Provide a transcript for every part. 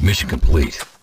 Mission complete.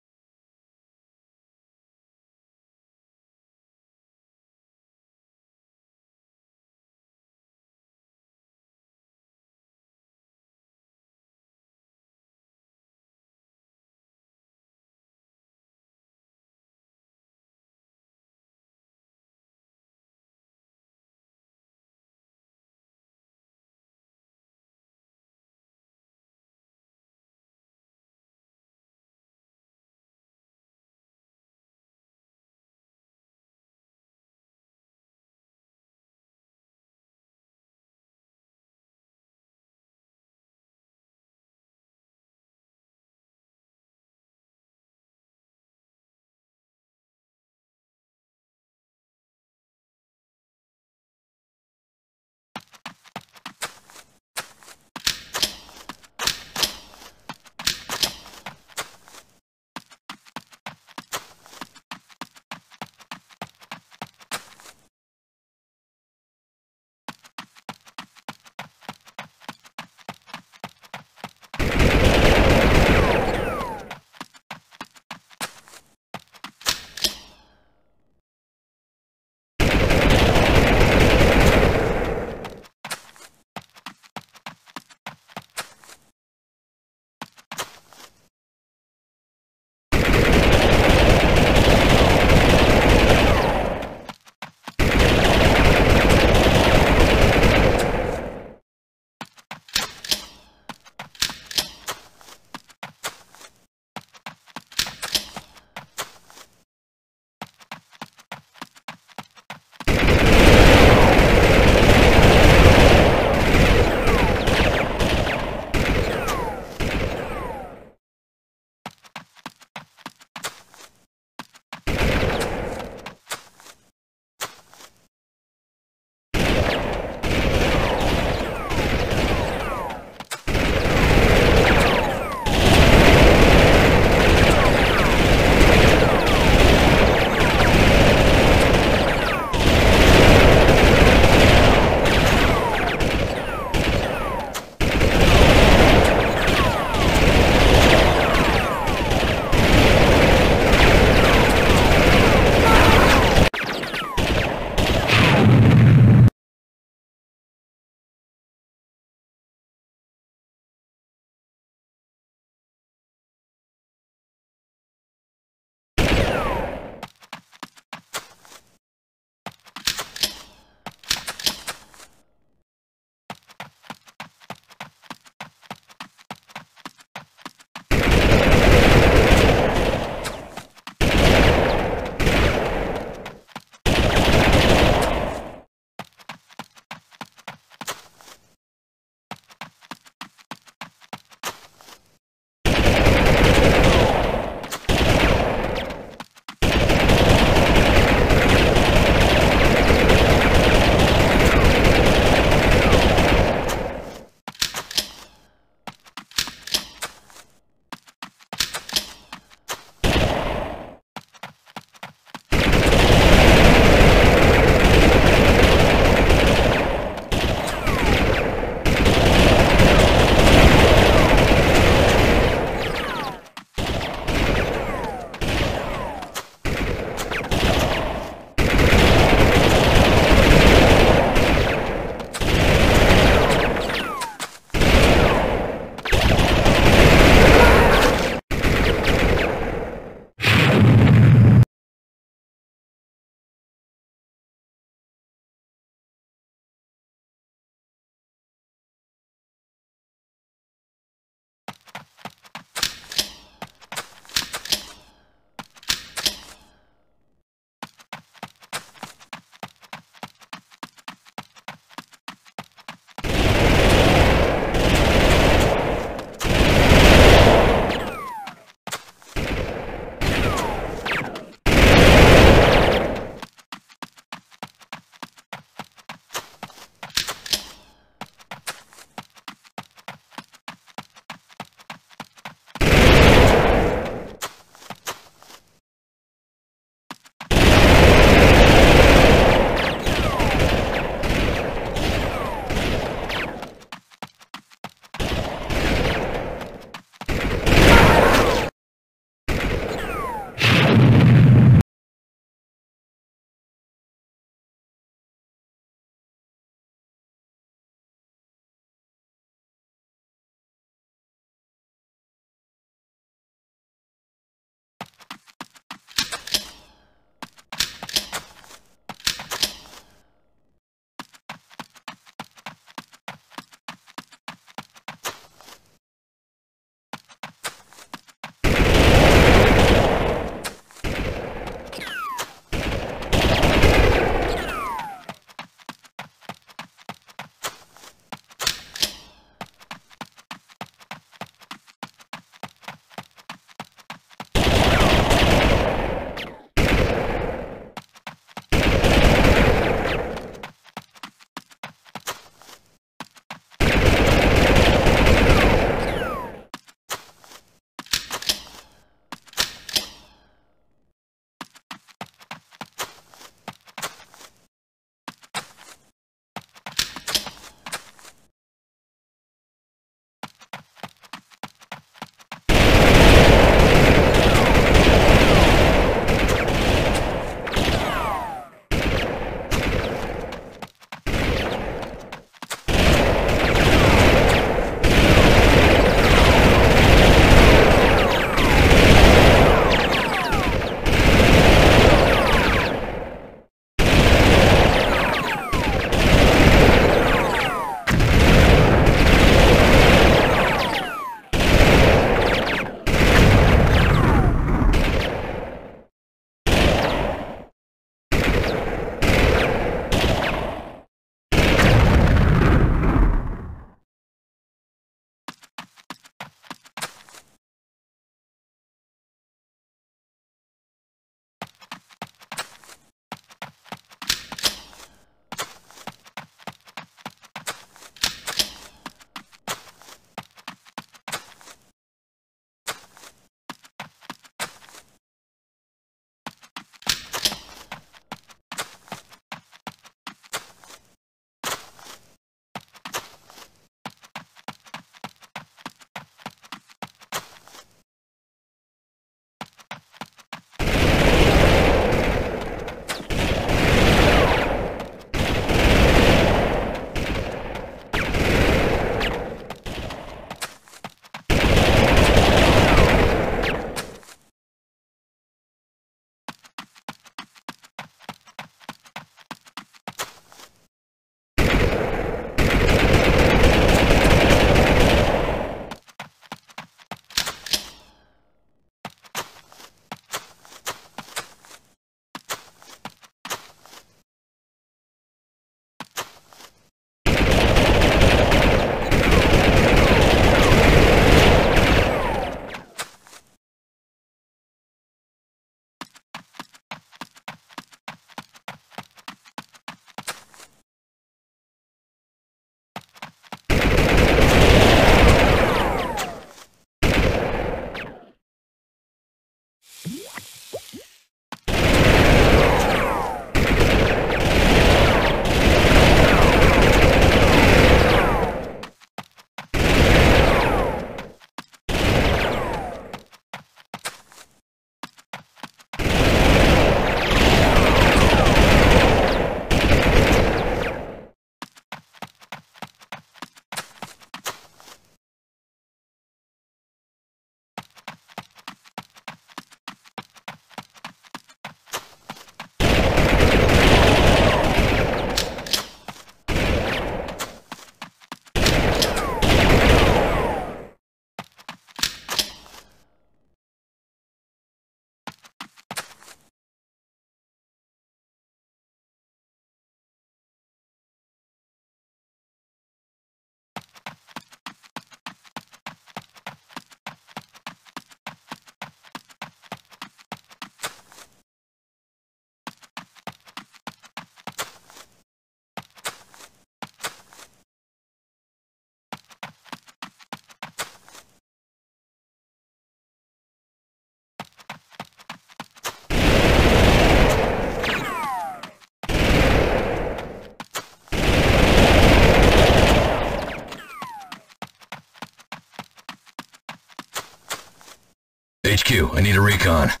I need a recon.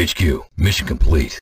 HQ, mission complete.